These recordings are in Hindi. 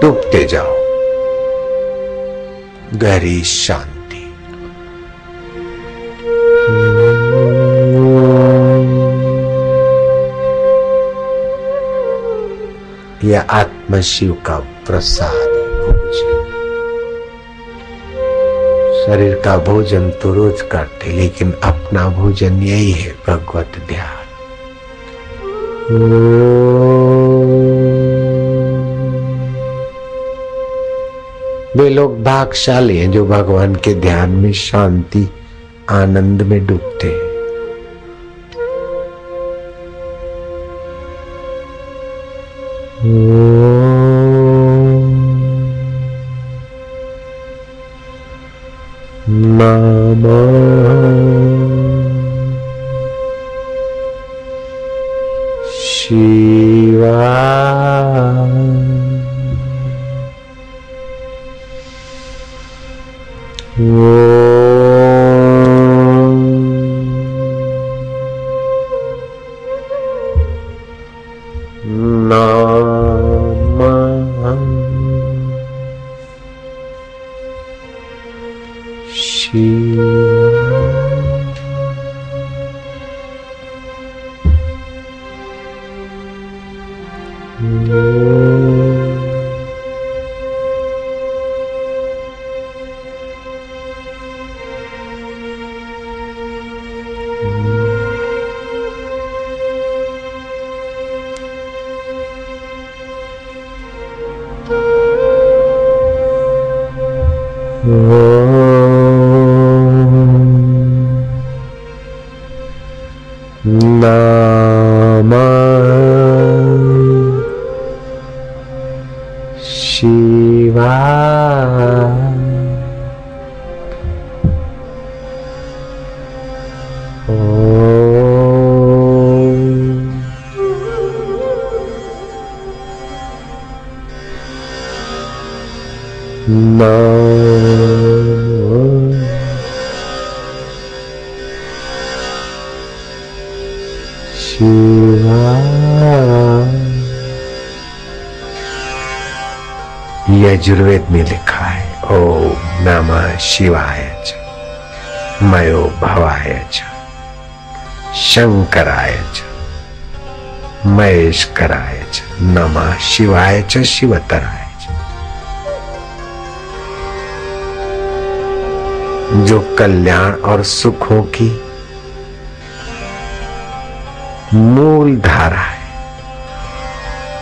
डूबते जाओ। गहरी शांति। यह आत्मशिव का प्रसाद भोजन। शरीर का भोजन तो रोज करते, लेकिन अपना भोजन यही है, भगवत ध्यान। वे लोग भागशाली हैं जो भगवान के ध्यान में शांति आनंद में डूबते हैं। She. नाम। शिवा यजुर्वेद में लिखा है ओ नम शिवाय मयो भवाय शंकराय च महेशकराय च, नम शिवाय च, शिवतराय जो कल्याण और सुखों की मूल धारा है।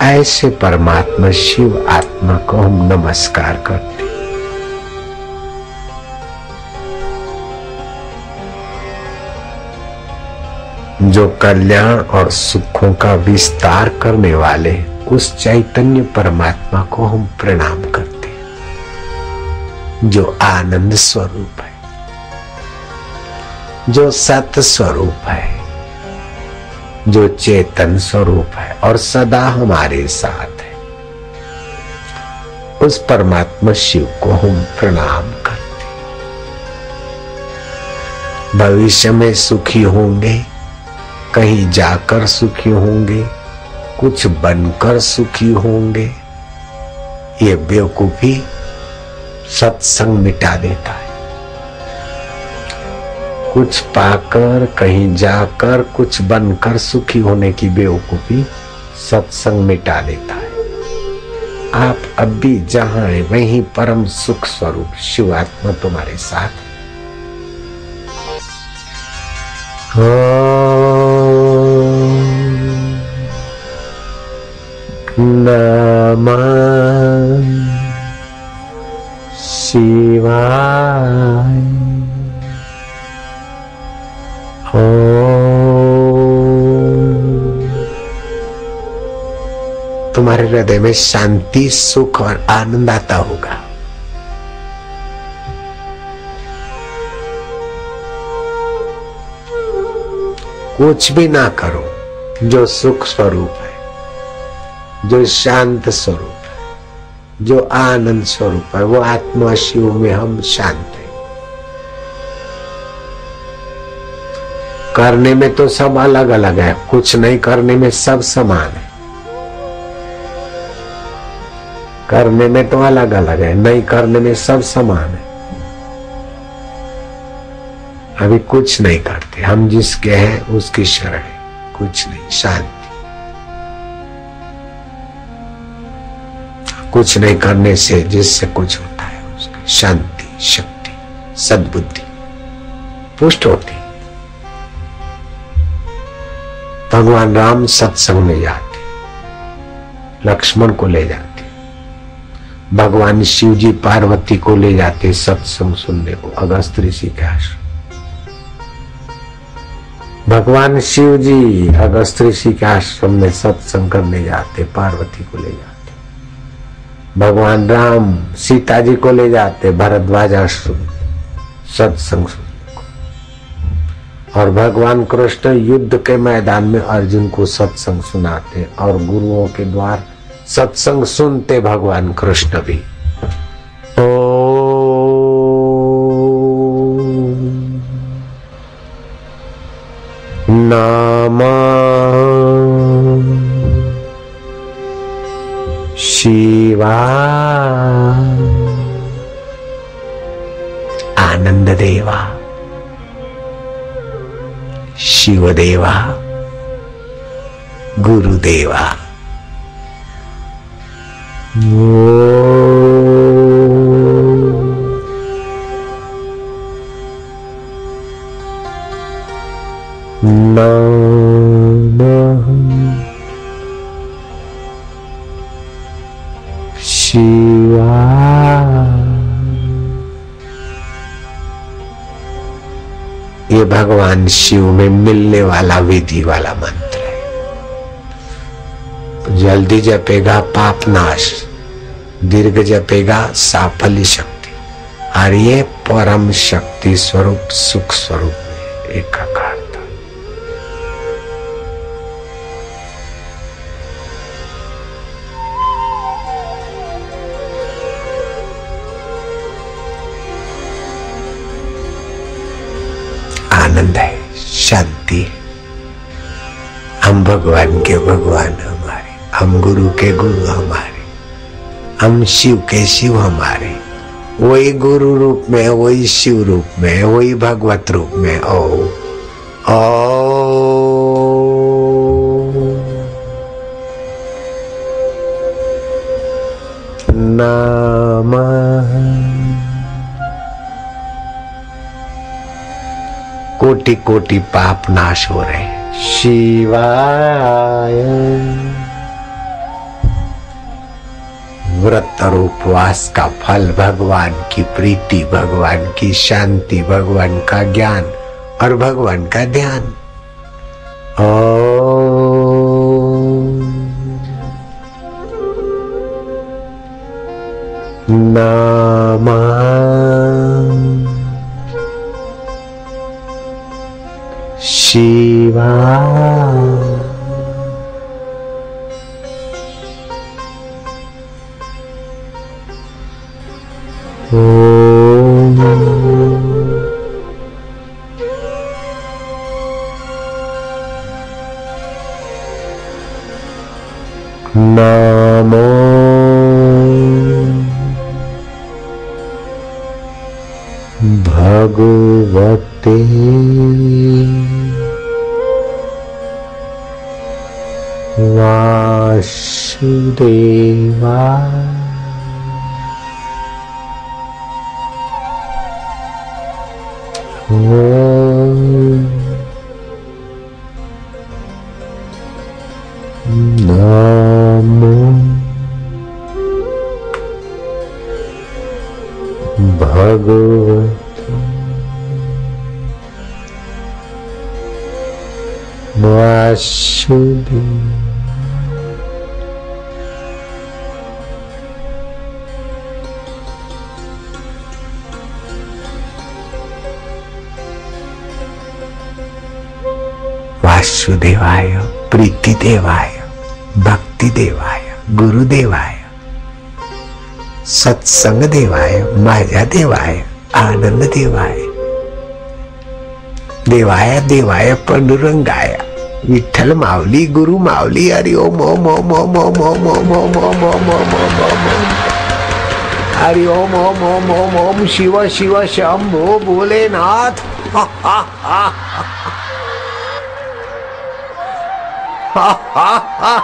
ऐसे परमात्मा शिव आत्मा को हम नमस्कार करते जो कल्याण और सुखों का विस्तार करने वाले उस चैतन्य परमात्मा को हम प्रणाम करते जो आनंद स्वरूप है, जो सत्य स्वरूप है जो चेतन स्वरूप है और सदा हमारे साथ है। उस परमात्मा शिव को हम प्रणाम करते भविष्य में सुखी होंगे, कहीं जाकर सुखी होंगे, कुछ बनकर सुखी होंगे। ये बेवकूफ़ी सत्संग मिटा देता है। कुछ पाकर, कहीं जाकर, कुछ बनकर सुखी होने की बेवकूफ़ी सत्संग मिटा देता है। आप अब भी जहाँ है, वहीं परम सुख स्वरूप शिव आत्मा तुम्हारे साथ नम शिवाय। तुम्हारे हृदय में शांति, सुख और आनंद आता होगा। कुछ भी ना करो, जो सुख स्वरूप है, जो शांत स्वरूप है, जो आनंद स्वरूप है, वो आत्मा शिव में हम शांत करने में तो सब अलग अलग है। कुछ नहीं, करने में सब समान है। करने में तो अलग अलग है, नहीं, करने में सब समान है। अभी कुछ नहीं करते। हम जिसके हैं, उसकी शरण है। कुछ नहीं, शांति। कुछ नहीं करने से, जिससे कुछ होता है, उसकी शांति, शक्ति, सद्बुद्धि, पुष्ट होती भगवान राम सत्संग में जाते, लक्ष्मण को ले जाते, भगवान शिव जी पार्वती को ले जाते सत्संग सुनने को, अगस्त ऋषि के आश्रम। भगवान शिव जी अगस्त ऋषि के आश्रम में सत्संग करने जाते, पार्वती को ले जाते, भगवान राम सीता जी को ले जाते, भरद्वाज आश्रम सत्संग सुनने को और भगवान कृष्ण युद्ध के मैदान में अर्जुन को सत्संग सुनाते और गुरुओं के द्वार सत्संग सुनते भगवान कृष्ण भी। ओ नामा शिवा आनंद देवा शिवदेवा गुरुदेवा शिवा ये भगवान शिव में मिलने वाला विधि वाला मंत्र है। जल्दी जपेगा पाप नाश, दीर्घ जपेगा साफल्य शक्ति, और ये परम शक्ति स्वरूप, सुख स्वरूप में एकाकारता हम भगवान के भगवान हमारे, हम गुरु के गुरु हमारे, हम शिव के शिव हमारे। वही गुरु रूप में, वही शिव रूप में, वही भगवत रूप में। ओ ओ नमः कोटि कोटि पाप नाश हो रहे शिवाय। व्रत और उपवास का फल भगवान की प्रीति, भगवान की शांति, भगवान का ज्ञान और भगवान का ध्यान। ओ नमः शिवा। नमो। भगवते वासुदेवा। नमो भगवते वासुदेव वासुदेवाय प्रीति देवाय भक्ति देवाय गुरुदेवाय सत्संग देवाय माझ्या देवाय आनंद देवाय देवाय देवाय पंडुरंगाय विठ्ठल मावली गुरु मावली हरि ओम ओम ओम ओम ओम ओम ओम ओम ओम ओम ओम ओम ओम हरि ओम ओम ओम ओम ओम शिव शिव शंभो भोलेनाथ हा हा हा हा हा हा